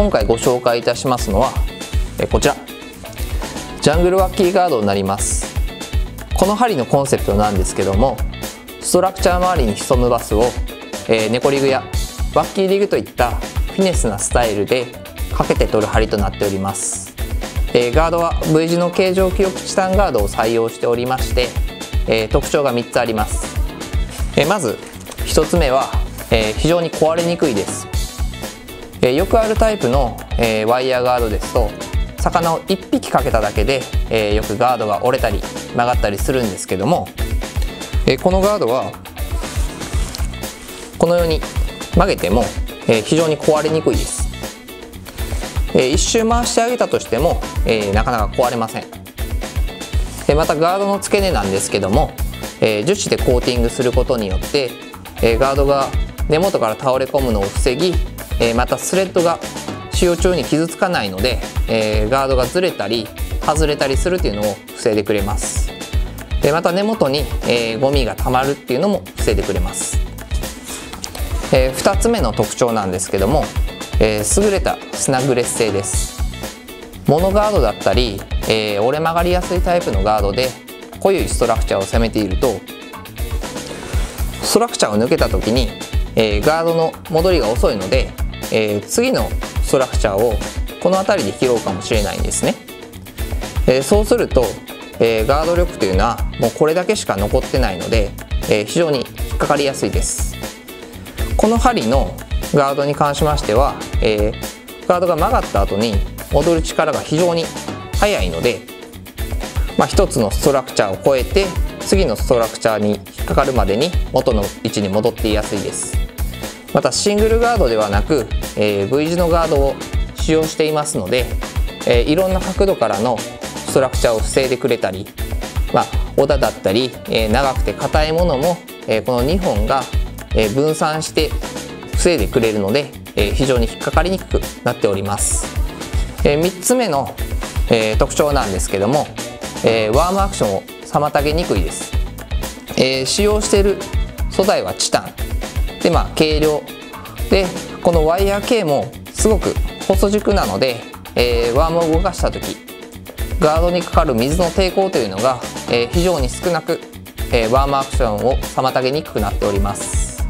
今回ご紹介いたしますのは、こちら。ジャングルワッキーガードになります。この針のコンセプトなんですけどもストラクチャー周りに潜むバスを、えー、ネコリグやワッキーリグといったフィネスなスタイルでかけて取る針となっております、えー、ガードは V 字の形状記憶チタンガードを採用しておりまして、えー、特徴が3つあります、えまず1つ目は、え非常に壊れにくいです、えよくあるタイプの、えワイヤーガードですと魚を1匹かけただけで、え、よくガードが折れたり曲がったりするんですけども、え、このガードはこのように曲げても、え、非常に壊れにくいです、え一周回してあげたとしても、えなかなか壊れません。でまたガードの付け根なんですけども、え樹脂でコーティングすることによって、えガードが根元から倒れ込むのを防ぎ、えまたスレッドが使用中に傷つかないので、えー、ガードがずれたり外れたりするっていうのを防いでくれます。でまた根元に、え、ゴミがたまるっていうのも防いでくれます、え、2つ目の特徴なんですけども、え、優れたスナグレス性です。モノガードだったり、え、折れ曲がりやすいタイプのガードで濃いストラクチャーを攻めているとストラクチャーを抜けた時に、えー、ガードの戻りが遅いので、えー、次のストラクチャーをこの辺りで拾うかもしれないんですね、え、そうすると、え、ガード力というのはもうこれだけしか残ってないので、え、非常に引っかかりやすいです。この針のガードに関しましては、えガードが曲がった後に戻る力が非常に速いので、まあ、1つのストラクチャーを超えて次のストラクチャーに引っかかるまでに元の位置に戻っていやすいです。またシングルガードではなく、えー、V 字のガードを使用していますので、えー、いろんな角度からのストラクチャーを防いでくれたり、まあ、小田だったり、えー、長くて硬いものも、えー、この2本が、えー、分散して防いでくれるので、えー、非常に引っかかりにくくなっております、えー、3つ目の、えー、特徴なんですけども、えー、ワームアクションを妨げにくいです、えー、使用している素材はチタン。でまあ軽量。でこのワイヤー系もすごく細軸なので、えー、ワームを動かした時ガードにかかる水の抵抗というのが、えー、非常に少なく、えー、ワームアクションを妨げにくくなっております、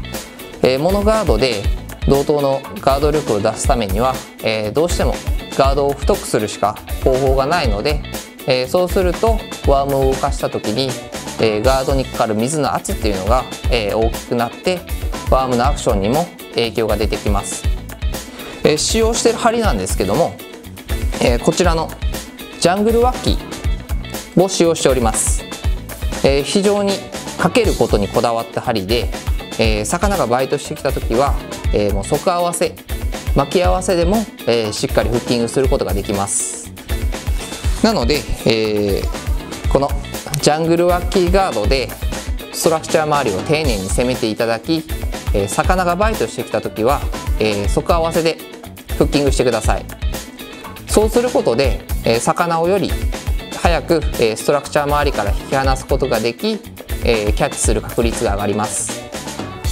えー、モノガードで同等のガード力を出すためには、えー、どうしてもガードを太くするしか方法がないので、えー、そうするとワームを動かした時に、えー、ガードにかかる水の圧っていうのが、えー、大きくなってワームのアクションにも影響が出てきます、えー、使用してる針なんですけども、えー、こちらのジャングルワッキーを使用しております、えー、非常にかけることにこだわった針で、え、魚がバイトしてきた時は、え、もう即合わせ巻き合わせでも、え、しっかりフッキングすることができます。なので、えー、このジャングルワッキーガードでストラクチャー周りを丁寧に攻めていただきえー、魚がバイトしてきた時は、えー、即合わせでフッキングしてください。そうすることで、えー、魚をより早く、え、ストラクチャー周りから引き離すことができ、え、キャッチする確率が上がります。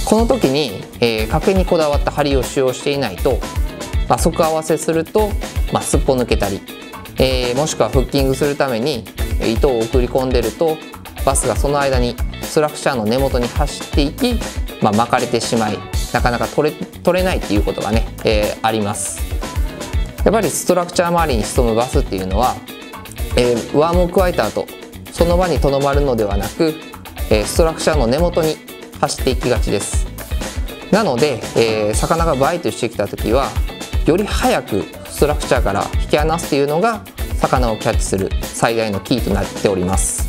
この時に、えー、掛けにこだわった針を使用していないと、まあ、即合わせすると、まあ、すっぽ抜けたり、え、もしくはフッキングするために糸を送り込んでるとバスがその間にストラクチャーの根元に走っていきまあ、巻かれてしまいなかなか取れ取れないっていうことがね、えー、あります。やっぱりストラクチャー周りに潜むバスっていうのは、えー、ワームを加えた後その場にとどまるのではなく、えー、ストラクチャーの根元に走っていきがちです。なので、えー、魚がバイトしてきた時はより早くストラクチャーから引き離すっていうのが魚をキャッチする最大のキーとなっております、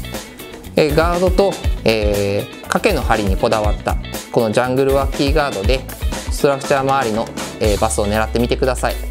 えー、ガードと、えー、掛けの針にこだわったこのジャングルはキーガードでストラクチャー周りの、バスを狙ってみてください。